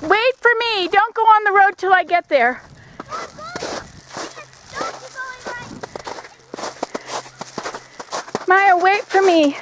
Wait for me. Don't go on the road till I get there. Maya, wait for me.